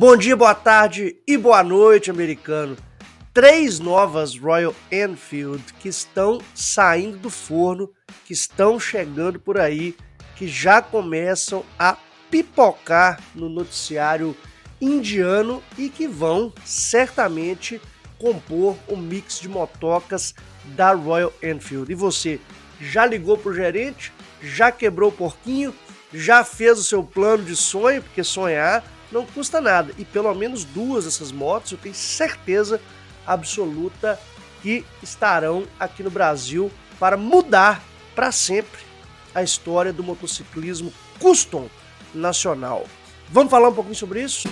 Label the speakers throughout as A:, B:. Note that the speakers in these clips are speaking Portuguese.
A: Bom dia, boa tarde e boa noite, americano. Três novas Royal Enfield que estão saindo do forno, que estão chegando por aí, que já começam a pipocar no noticiário indiano e que vão certamente compor o um mix de motocas da Royal Enfield. E você já ligou pro gerente? Já quebrou o porquinho? Já fez o seu plano de sonho? Porque sonhar não custa nada. E pelo menos duas dessas motos eu tenho certeza absoluta que estarão aqui no Brasil para mudar para sempre a história do motociclismo custom nacional. Vamos falar um pouquinho sobre isso?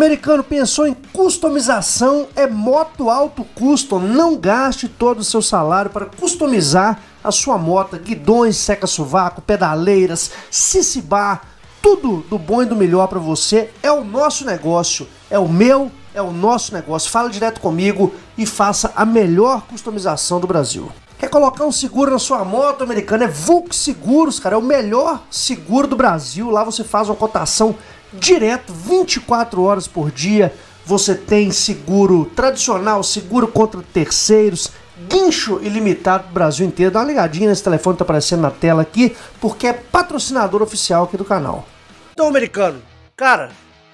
A: Americano pensou em customização, é moto alto custom. Não gaste todo o seu salário para customizar a sua moto. Guidões, seca-sovaco, pedaleiras, cicibar, tudo do bom e do melhor para você. É o nosso negócio, é o meu, é o nosso negócio. Fala direto comigo e faça a melhor customização do Brasil. Quer colocar um seguro na sua moto americana? É Volks Seguros, cara. É o melhor seguro do Brasil. Lá você faz uma cotação direto, 24 horas por dia. Você tem seguro tradicional, seguro contra terceiros, guincho ilimitado do Brasil inteiro. Dá uma ligadinha nesse telefone que tá aparecendo na tela aqui, porque é patrocinador oficial aqui do canal. Então, americano, cara,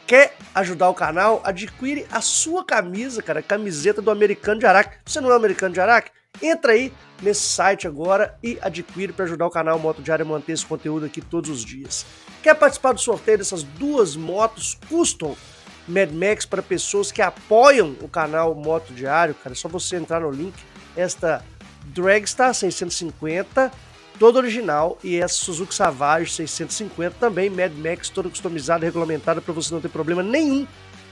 A: quer ajudar o canal? Adquire a sua camisa, cara, camiseta do Americano de Araque. Você não é americano de Araque? Entra aí nesse site agora e adquire para ajudar o canal Moto Diário a manter esse conteúdo aqui todos os dias. Quer participar do sorteio dessas duas motos custom Mad Max para pessoas que apoiam o canal Moto Diário? Cara, é só você entrar no link. Esta Dragstar 650, toda original, e essa Suzuki Savage 650 também, Mad Max, toda customizada regulamentada para você não ter problema nenhum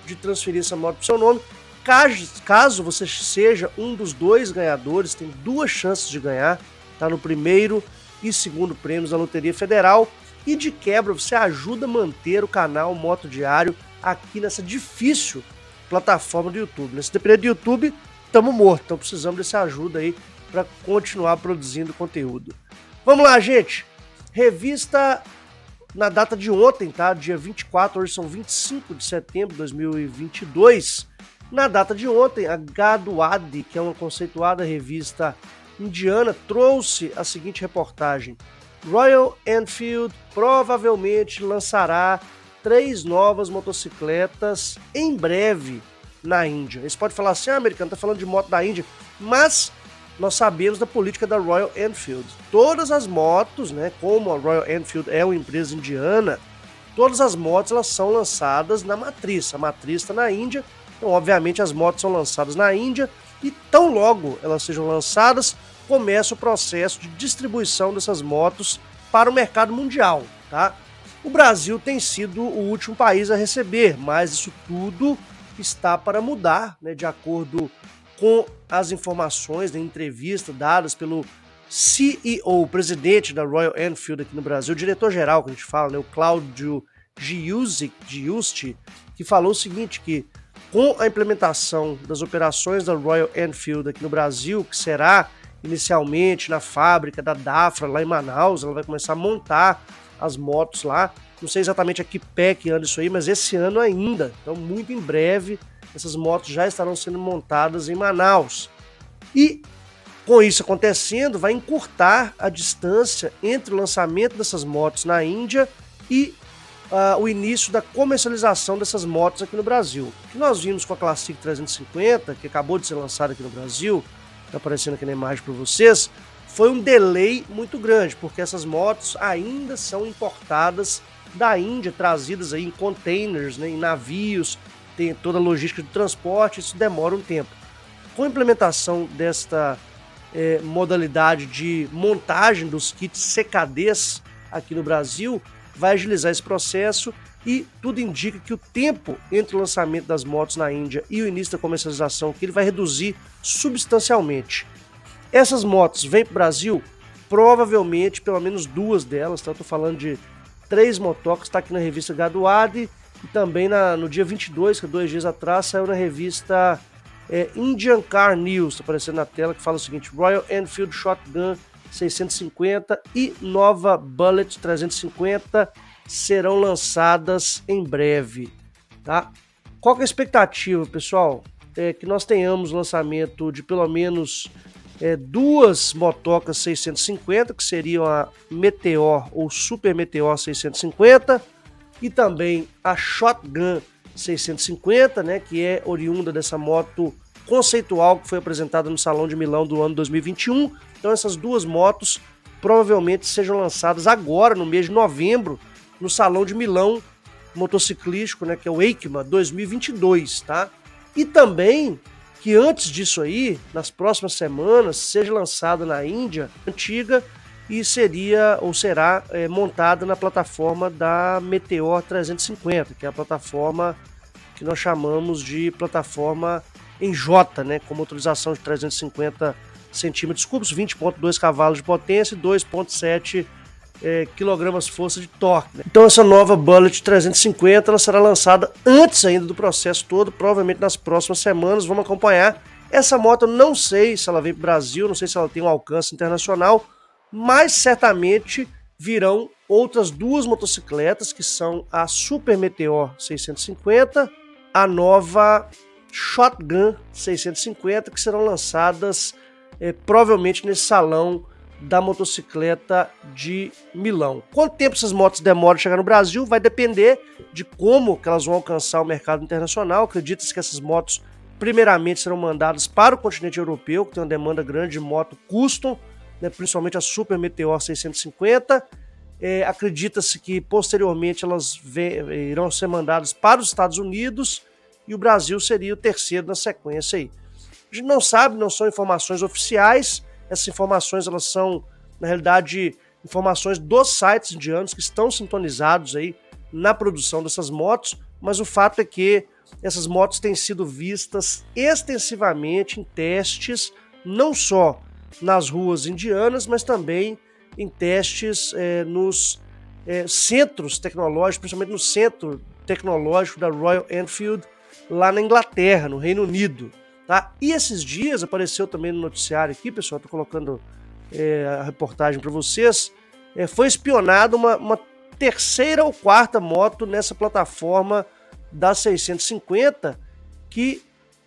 A: de transferir essa moto para seu nome Caso, caso você seja um dos dois ganhadores, tem duas chances de ganhar, tá no primeiro e segundo prêmios da Loteria Federal. E de quebra, você ajuda a manter o canal Moto Diário aqui nessa difícil plataforma do YouTube. Nesse depender do YouTube, estamos mortos, então precisamos dessa ajuda aí para continuar produzindo conteúdo. Vamos lá, gente. Revista na data de ontem, tá? Dia 24, hoje são 25 de setembro de 2022. Na data de ontem, a Gaduadi, que é uma conceituada revista indiana, trouxe a seguinte reportagem: Royal Enfield provavelmente lançará três novas motocicletas em breve na Índia. Você pode falar assim, ah, americano, tá falando de moto da Índia, mas nós sabemos da política da Royal Enfield. Todas as motos, né, como a Royal Enfield é uma empresa indiana, todas as motos elas são lançadas na matriz. A matriz está na Índia então, obviamente, as motos são lançadas na Índia e tão logo elas sejam lançadas, começa o processo de distribuição dessas motos para o mercado mundial, tá? O Brasil tem sido o último país a receber, mas isso tudo está para mudar, né, de acordo com as informações da entrevista dadas pelo CEO, presidente da Royal Enfield aqui no Brasil, diretor-geral que a gente fala, né, o Cláudio Giusti, que falou o seguinte, que com a implementação das operações da Royal Enfield aqui no Brasil, que será inicialmente na fábrica da Dafra, lá em Manaus, ela vai começar a montar as motos lá. Não sei exatamente a que pé que anda isso aí, mas esse ano ainda. Então, muito em breve, essas motos já estarão sendo montadas em Manaus. E com isso acontecendo, vai encurtar a distância entre o lançamento dessas motos na Índia e uh, o início da comercialização dessas motos aqui no Brasil. O que nós vimos com a Classic 350, que acabou de ser lançada aqui no Brasil, está aparecendo aqui na imagem para vocês, foi um delay muito grande, porque essas motos ainda são importadas da Índia, trazidas aí em containers, né, em navios, tem toda a logística de transporte, isso demora um tempo. Com a implementação desta eh, modalidade de montagem dos kits CKDs aqui no Brasil, vai agilizar esse processo e tudo indica que o tempo entre o lançamento das motos na Índia e o início da comercialização que ele vai reduzir substancialmente. Essas motos vêm para o Brasil? Provavelmente, pelo menos duas delas, tá? estou falando de três motocas, está aqui na revista Gaduade e também na, no dia 22, que é dois dias atrás, saiu na revista é, Indian Car News, está aparecendo na tela, que fala o seguinte, Royal Enfield Shotgun 650 e nova Bullet 350 serão lançadas em breve, tá? Qual é a expectativa, pessoal? É que nós tenhamos lançamento de pelo menos é, duas motocas 650, que seriam a Meteor ou Super Meteor 650, e também a Shotgun 650, né, que é oriunda dessa moto conceitual que foi apresentada no Salão de Milão do ano 2021. Então essas duas motos provavelmente sejam lançadas agora, no mês de novembro, no Salão de Milão motociclístico, né, que é o EICMA 2022, tá? E também que antes disso aí, nas próximas semanas, seja lançada na Índia, antiga, e seria ou será é, montada na plataforma da Meteor 350, que é a plataforma que nós chamamos de plataforma em J, né, com motorização de 350 centímetros cúbicos, 20.2 cavalos de potência e 2.7 é, quilogramas força de torque. Né? Então essa nova Bullet 350 ela será lançada antes ainda do processo todo, provavelmente nas próximas semanas. Vamos acompanhar. Essa moto não sei se ela vem para o Brasil, não sei se ela tem um alcance internacional, mas certamente virão outras duas motocicletas que são a Super Meteor 650, a nova Shotgun 650 que serão lançadas é, provavelmente nesse salão da motocicleta de Milão. Quanto tempo essas motos demoram a chegar no Brasil vai depender de como elas vão alcançar o mercado internacional. Acredita-se que essas motos primeiramente serão mandadas para o continente europeu, que tem uma demanda grande de moto custom, né, principalmente a Super Meteor 650. É, Acredita-se que posteriormente elas irão ser mandadas para os Estados Unidos e o Brasil seria o terceiro na sequência aí. A gente não sabe, não são informações oficiais, essas informações elas são, na realidade, informações dos sites indianos que estão sintonizados aí na produção dessas motos, mas o fato é que essas motos têm sido vistas extensivamente em testes, não só nas ruas indianas, mas também em testes é, nos é, centros tecnológicos, principalmente no centro tecnológico da Royal Enfield, lá na Inglaterra, no Reino Unido. Tá? E esses dias apareceu também no noticiário aqui, pessoal, estou colocando é, a reportagem para vocês, é, foi espionada uma, uma terceira ou quarta moto nessa plataforma da 650 que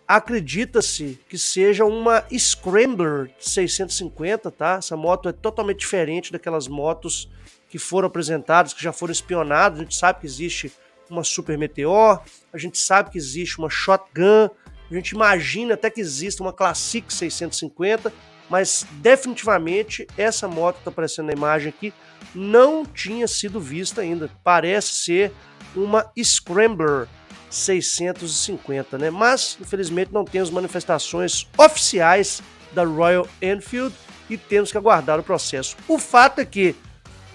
A: acredita-se que seja uma Scrambler 650, tá? Essa moto é totalmente diferente daquelas motos que foram apresentadas, que já foram espionadas. A gente sabe que existe uma Super Meteor, a gente sabe que existe uma Shotgun, a gente imagina até que exista uma Classic 650, mas definitivamente essa moto que está aparecendo na imagem aqui não tinha sido vista ainda. Parece ser uma Scrambler 650, né? Mas infelizmente não temos manifestações oficiais da Royal Enfield e temos que aguardar o processo. O fato é que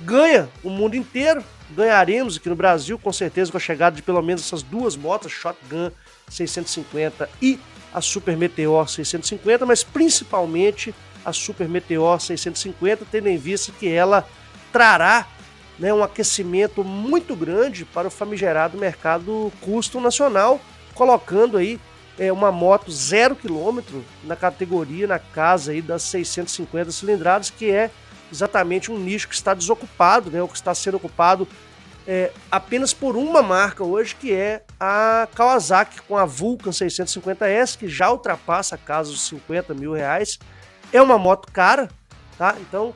A: ganha o mundo inteiro, ganharemos aqui no Brasil com certeza com a chegada de pelo menos essas duas motos, Shotgun 650 e a Super Meteor 650, mas principalmente a Super Meteor 650, tendo em vista que ela trará né, um aquecimento muito grande para o famigerado mercado custo nacional, colocando aí é, uma moto zero quilômetro na categoria, na casa aí das 650 cilindradas, que é exatamente um nicho que está desocupado, né, o que está sendo ocupado é, apenas por uma marca hoje, que é a Kawasaki com a Vulcan 650S, que já ultrapassa a casa dos 50 mil reais. É uma moto cara, tá? Então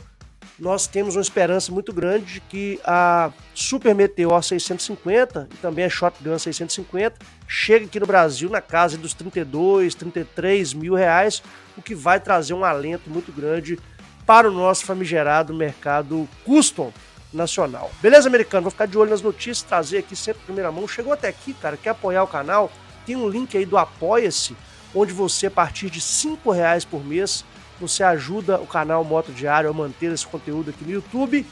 A: nós temos uma esperança muito grande de que a Super Meteor 650 e também a Shotgun 650 chegue aqui no Brasil na casa dos 32, 33 mil reais, o que vai trazer um alento muito grande para o nosso famigerado mercado custom nacional. Beleza, americano? Vou ficar de olho nas notícias, trazer aqui sempre em primeira mão. Chegou até aqui, cara, quer apoiar o canal? Tem um link aí do Apoia-se, onde você, a partir de R$ reais por mês, você ajuda o canal Moto Diário a manter esse conteúdo aqui no YouTube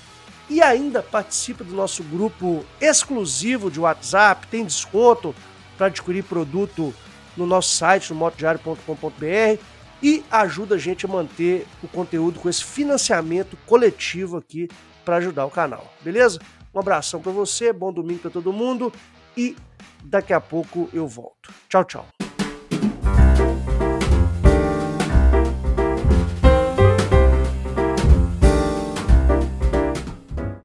A: e ainda participa do nosso grupo exclusivo de WhatsApp, tem desconto para adquirir produto no nosso site, no motodiário.com.br e ajuda a gente a manter o conteúdo com esse financiamento coletivo aqui para ajudar o canal, beleza? Um abração para você, bom domingo para todo mundo e daqui a pouco eu volto. Tchau, tchau.